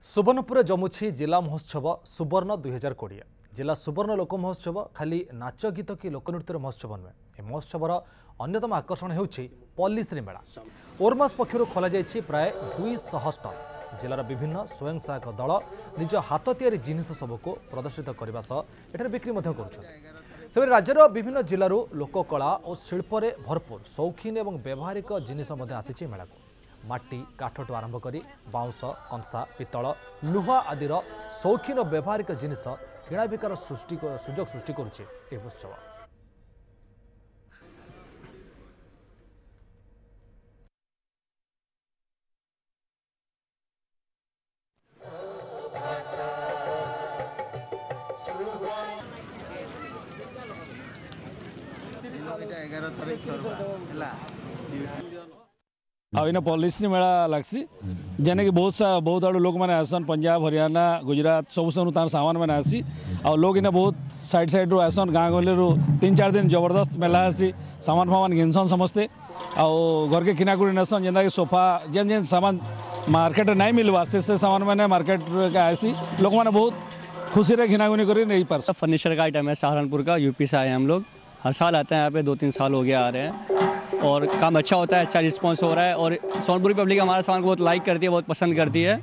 ସୁବର୍ଣ୍ଣପୁରରେ ଜମୁଛି ଜିଲ୍ଲା ମହୋତ୍ସବ ସୁବର୍ଣ୍ଣ ଦୁଇହଜାର କୋଡ଼ିଏ। ଜିଲ୍ଲା ସୁବର୍ଣ୍ଣ ଲୋକ ମହୋତ୍ସବ ଖାଲି ନାଚ ଗୀତ କି ଲୋକନୃତ୍ୟର ମହୋତ୍ସବ ନୁହେଁ। ଏହି ମହୋତ୍ସବର ଅନ୍ୟତମ ଆକର୍ଷଣ ହେଉଛି ପଲ୍ଲିଶ୍ରୀ ମେଳା। ଓର୍ମାସ ପକ୍ଷରୁ ଖୋଲାଯାଇଛି ପ୍ରାୟ ଦୁଇଶହ ଷ୍ଟଲ୍। ଜିଲ୍ଲାର ବିଭିନ୍ନ ସ୍ୱୟଂ ସହାୟକ ଦଳ ନିଜ ହାତ ତିଆରି ଜିନିଷ ସବୁକୁ ପ୍ରଦର୍ଶିତ କରିବା ସହ ଏଠାରେ ବିକ୍ରି ମଧ୍ୟ କରୁଛନ୍ତି। ସେପରି ରାଜ୍ୟର ବିଭିନ୍ନ ଜିଲ୍ଲାରୁ ଲୋକକଳା ଓ ଶିଳ୍ପରେ ଭରପୁର ସୌଖିନ ଏବଂ ବ୍ୟବହାରିକ ଜିନିଷ ମଧ୍ୟ ଆସିଛି ମେଳାକୁ। ମାଟି କାଠଠୁ ଆରମ୍ଭ କରି ବାଉଁଶ କଂସା ପିତ୍ତଳ ଲୁହା ଆଦିର ସୌଖିନ ଓ ବ୍ୟବହାରିକ ଜିନିଷ କିଣାବିକାର ସୃଷ୍ଟି ସୁଯୋଗ ସୃଷ୍ଟି କରୁଛି ଏହି ଉତ୍ସବ। ଏଗାର ତାରିଖ ହେଲା। आईना पॉलिसी मेला लगसी जेने कि बहुत सा बहुत आड़ लोग मैंने आसन पंजाब हरियाणा गुजरात सब सब सामान मैंने आसी आउ लोग इना बहुत साइड साइड रू आसन गाँ गली रू तीन चार दिन ज़बरदस्त मेला आसी सामान फामान घिनसन समस्ते आउ घर के किनाकुड़ी नसन जेनता कि सोफा जेन जेन सामान मार्केट नहीं मिलवा से से सामान मैंने मार्केट का आसी लोग मैंने बहुत खुशी रे घिनागुनी कर फर्नीचर का आइटम है सहारनपुर का यूपी से आए हम लोग हर साल आते हैं यहाँ पे दो तीन साल हो गया आ रहे हैं और काम अच्छा होता है अच्छा रिस्पॉन्स हो रहा है और सोनपुरी पब्लिक हमारे सामान को बहुत लाइक करती है बहुत पसंद करती है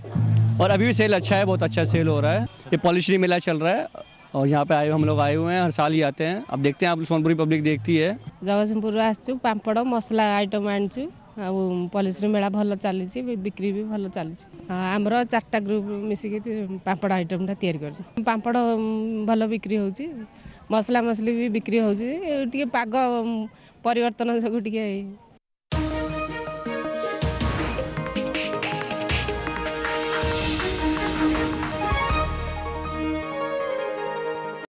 और अभी भी सेल अच्छा है बहुत अच्छा सेल हो रहा है ये पॉलिश्री मेला चल रहा है और यहाँ पे आए हम लोग आए हुए हैं हर साल ही आते हैं अब देखते हैं आप सोनपुरी पब्लिक देखती है ଜଗତସିଂହପୁରରୁ ଆସିଛୁ ପାମ୍ପଡ଼ ମସଲା ଆଇଟମ୍ ଆଣିଛୁ ଆଉ ପଲିଶ୍ରୀ ମେଳା ଭଲ ଚାଲିଛି ବି- ବିକ୍ରି ବି ଭଲ ଚାଲିଛି ହଁ, ଆମର ଚାରିଟା ଗ୍ରୁପ୍ ମିଶିକି ପାମ୍ପଡ଼ ଆଇଟମ୍ଟା ତିଆରି କରୁଛୁ ପାମ୍ପଡ଼ ଉମ୍, ଭଲ ବିକ୍ରି ହେଉଛି ମସଲା ମସଲି ବି ବିକ୍ରି ହେଉଛି। ଟିକେ ପାଗ ଉମ୍, ପରିବର୍ତ୍ତନ ଯୋଗୁଁ ଟିକେ